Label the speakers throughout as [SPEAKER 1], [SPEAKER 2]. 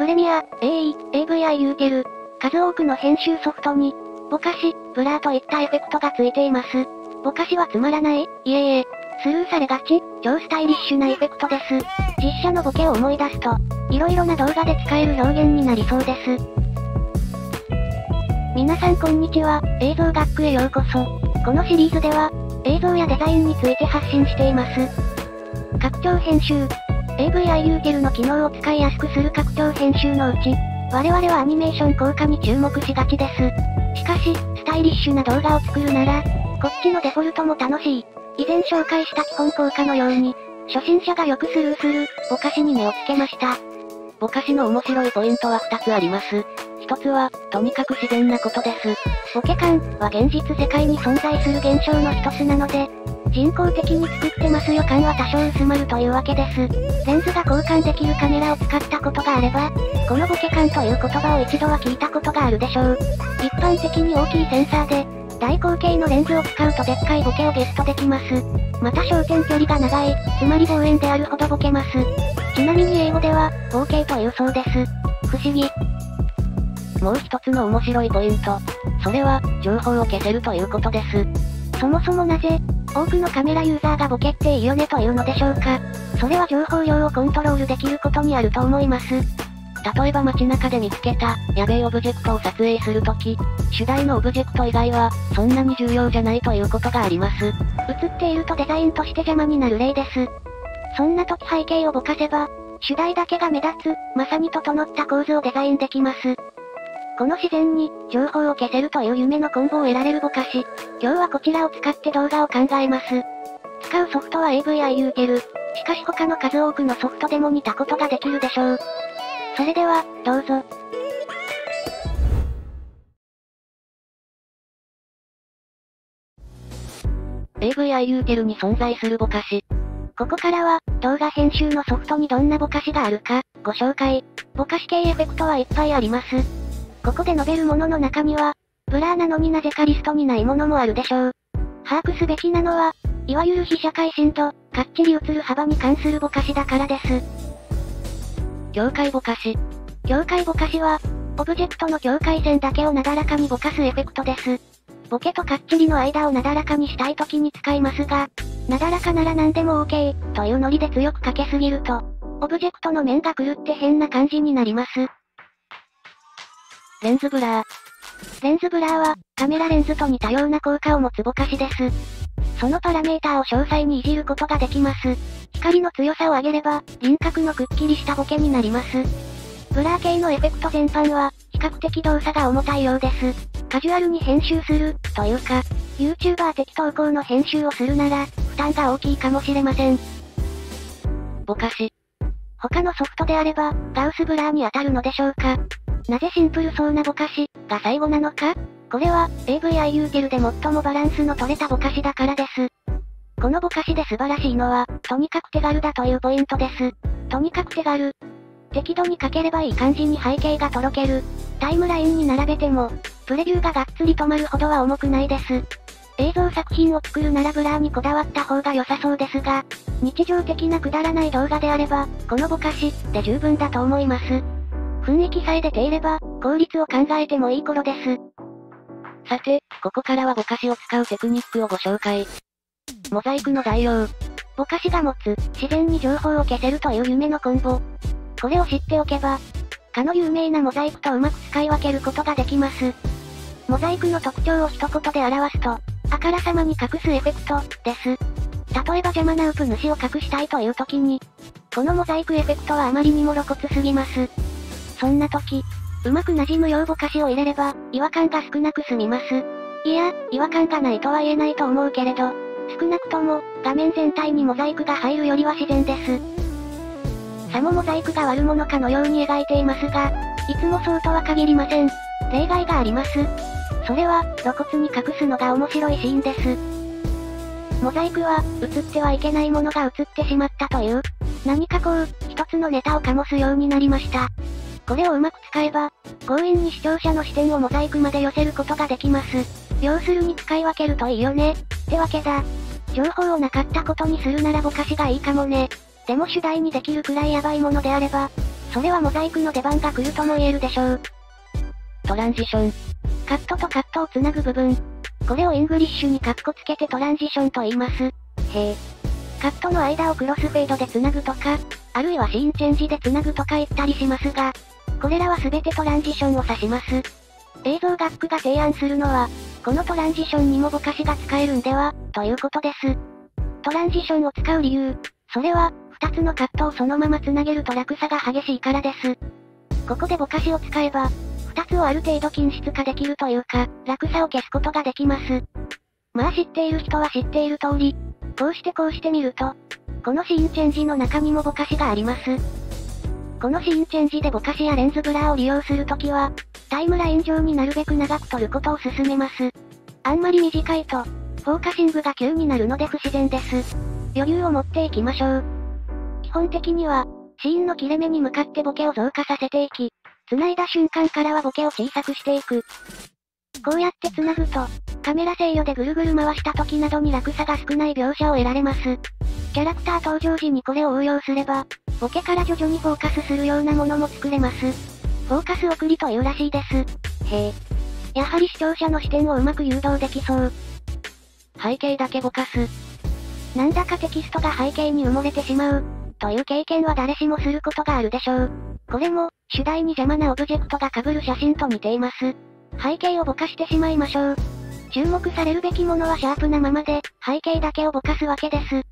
[SPEAKER 1] プレミア、AE、 AviUtl、数多くの編集ソフトに、ぼかし、ブラーといったエフェクトがついています。ぼかしはつまらないいえいえ。スルーされがち、超スタイリッシュなエフェクトです。実写のボケを思い出すと、色々な動画で使える表現になりそうです。皆さんこんにちは、映像学区へようこそ。このシリーズでは、映像やデザインについて発信しています。拡張編集。AVI ユーテルの機能を使いやすくする拡張編集のうち、我々はアニメーション効果に注目しがちです。しかし、スタイリッシュな動画を作るなら、こっちのデフォルトも楽しい。以前紹介した基本効果のように、初心者がよくスルーする、ぼかしに目をつけました。
[SPEAKER 2] ぼかしの面白いポイントは2つあります。一つは、とにかく自然なことです。
[SPEAKER 1] ボケ感は現実世界に存在する現象の一つなので、人工的に作ってますよ感は多少薄まるというわけです。レンズが交換できるカメラを使ったことがあれば、このボケ感という言葉を一度は聞いたことがあるでしょう。一般的に大きいセンサーで、大口径のレンズを使うとでっかいボケをゲットできます。また焦点距離が長い、つまり望遠であるほどボケます。ちなみに英語では、合計というそうです。不思議。
[SPEAKER 2] もう一つの面白いポイント。それは、情報を消せるということです。
[SPEAKER 1] そもそもなぜ、多くのカメラユーザーがボケっていいよねというのでしょうか。それは情報量をコントロールできることにあると思います。
[SPEAKER 2] 例えば街中で見つけた、やべえオブジェクトを撮影するとき、主題のオブジェクト以外は、そんなに重要じゃないということがあります。映
[SPEAKER 1] っているとデザインとして邪魔になる例です。そんな時背景をぼかせば、主題だけが目立つ、まさに整った構図をデザインできます。この自然に、情報を消せるという夢のコンボを得られるぼかし。今日はこちらを使って動画を考えます。使うソフトは AVI ユーテル。しかし他の数多くのソフトでも似たことができるでしょう。それでは、どうぞ。
[SPEAKER 2] AVI ユーテルに存在するぼかし。
[SPEAKER 1] ここからは、動画編集のソフトにどんなぼかしがあるか、ご紹介。ぼかし系エフェクトはいっぱいあります。ここで述べるものの中には、ブラーなのになぜかリストにないものもあるでしょう。把握すべきなのは、いわゆる被写界深度、かっちり映る幅に関するぼかしだからです。
[SPEAKER 2] 境界ぼかし。
[SPEAKER 1] 境界ぼかしは、オブジェクトの境界線だけをなだらかにぼかすエフェクトです。ボケとかっちりの間をなだらかにしたい時に使いますが、なだらかなら何でも OK、というノリで強くかけすぎると、オブジェクトの面が狂って変な感じになります。
[SPEAKER 2] レンズブラー。
[SPEAKER 1] レンズブラーは、カメラレンズと似たような効果を持つぼかしです。そのパラメーターを詳細にいじることができます。光の強さを上げれば、輪郭のくっきりしたボケになります。ブラー系のエフェクト全般は、比較的動作が重たいようです。カジュアルに編集する、というか、YouTuber 的投稿の編集をするなら、負担が大きいかもしれません。
[SPEAKER 2] ぼかし。
[SPEAKER 1] 他のソフトであれば、ガウスブラーに当たるのでしょうかなぜシンプルそうなぼかし、が最後なのか？これは、AVI ユーテルで最もバランスの取れたぼかしだからです。このぼかしで素晴らしいのは、とにかく手軽だというポイントです。とにかく手軽。適度にかければいい感じに背景がとろける。タイムラインに並べても、プレビューががっつり止まるほどは重くないです。映像作品を作るならブラーにこだわった方が良さそうですが、日常的なくだらない動画であれば、このぼかし、で十分だと思います。雰囲気さえ出ていれば、効率を考えてもいい頃です。
[SPEAKER 2] さて、ここからはぼかしを使うテクニックをご紹介。モザイクの代用。
[SPEAKER 1] ぼかしが持つ、自然に情報を消せるという夢のコンボ。これを知っておけば、かの有名なモザイクとうまく使い分けることができます。モザイクの特徴を一言で表すと、あからさまに隠すエフェクト、です。例えば邪魔なウプ主を隠したいという時に、このモザイクエフェクトはあまりにも露骨すぎます。そんな時、うまく馴染むようぼかしを入れれば、違和感が少なく済みます。いや、違和感がないとは言えないと思うけれど、少なくとも、画面全体にモザイクが入るよりは自然です。さもモザイクが悪者かのように描いていますが、いつもそうとは限りません。例外があります。それは、露骨に隠すのが面白いシーンです。モザイクは、映ってはいけないものが映ってしまったという、何かこう、一つのネタを醸すようになりました。これをうまく使えば、強引に視聴者の視点をモザイクまで寄せることができます。要するに使い分けるといいよね。ってわけだ。情報をなかったことにするならぼかしがいいかもね。でも主題にできるくらいヤバいものであれば、それはモザイクの出番が来るとも言えるでしょう。
[SPEAKER 2] トランジション。
[SPEAKER 1] カットとカットをつなぐ部分。これをイングリッシュにカッコつけてトランジションと言います。へえ。カットの間をクロスフェードでつなぐとか、あるいはシーンチェンジでつなぐとか言ったりしますが、これらは全てトランジションを指します。映像学区が提案するのは、このトランジションにもぼかしが使えるんでは、ということです。トランジションを使う理由、それは、二つのカットをそのまま繋げると落差が激しいからです。ここでぼかしを使えば、二つをある程度均質化できるというか、落差を消すことができます。まあ知っている人は知っている通り、こうしてこうしてみると、このシーンチェンジの中にもぼかしがあります。このシーンチェンジでぼかしやレンズブラーを利用するときは、タイムライン上になるべく長く撮ることを勧めます。あんまり短いと、フォーカシングが急になるので不自然です。余裕を持っていきましょう。基本的には、シーンの切れ目に向かってボケを増加させていき、繋いだ瞬間からはボケを小さくしていく。こうやって繋ぐと、カメラ制御でぐるぐる回した時などに落差が少ない描写を得られます。キャラクター登場時にこれを応用すれば、ボケから徐々にフォーカスするようなものも作れます。フォーカス送りというらしいです。へえ。やはり視聴者の視点をうまく誘導できそう。
[SPEAKER 2] 背景だけぼかす。
[SPEAKER 1] なんだかテキストが背景に埋もれてしまう。という経験は誰しもすることがあるでしょう。これも、主題に邪魔なオブジェクトが被る写真と似ています。背景をぼかしてしまいましょう。注目されるべきものはシャープなままで、背景だけをぼかすわけです。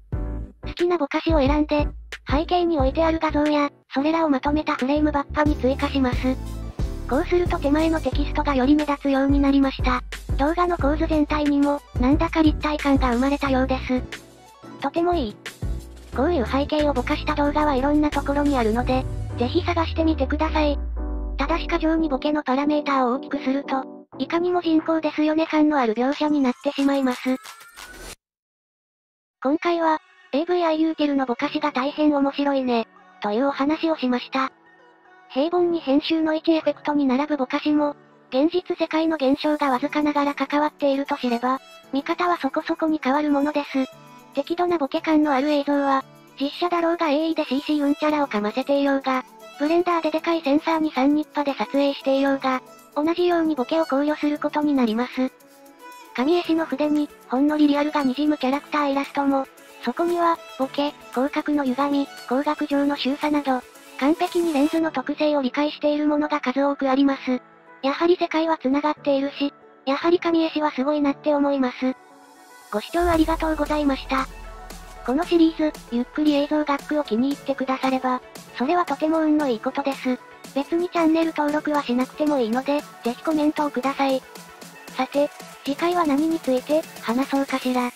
[SPEAKER 1] 好きなぼかしを選んで、背景に置いてある画像や、それらをまとめたフレームバッカに追加します。こうすると手前のテキストがより目立つようになりました。動画の構図全体にも、なんだか立体感が生まれたようです。とてもいい。こういう背景をぼかした動画はいろんなところにあるので、ぜひ探してみてください。ただし過剰にボケのパラメーターを大きくすると、いかにも人工ですよね感のある描写になってしまいます。今回は、AVI ユーティルのぼかしが大変面白いね、というお話をしました。平凡に編集の1エフェクトに並ぶぼかしも、現実世界の現象がわずかながら関わっていると知れば、見方はそこそこに変わるものです。適度なボケ感のある映像は、実写だろうが AE で CC うんちゃらをかませていようが、ブレンダーででかいセンサーに3ニッパで撮影していようが、同じようにボケを考慮することになります。神絵師の筆に、ほんのりリアルが滲むキャラクターイラストも、そこには、ボケ、広角の歪み、光学上の周差など、完璧にレンズの特性を理解しているものが数多くあります。やはり世界は繋がっているし、やはり神絵師はすごいなって思います。ご視聴ありがとうございました。このシリーズ、ゆっくり映像学区を気に入ってくだされば、それはとても運のいいことです。別にチャンネル登録はしなくてもいいので、ぜひコメントをください。さて、次回は何について話そうかしら。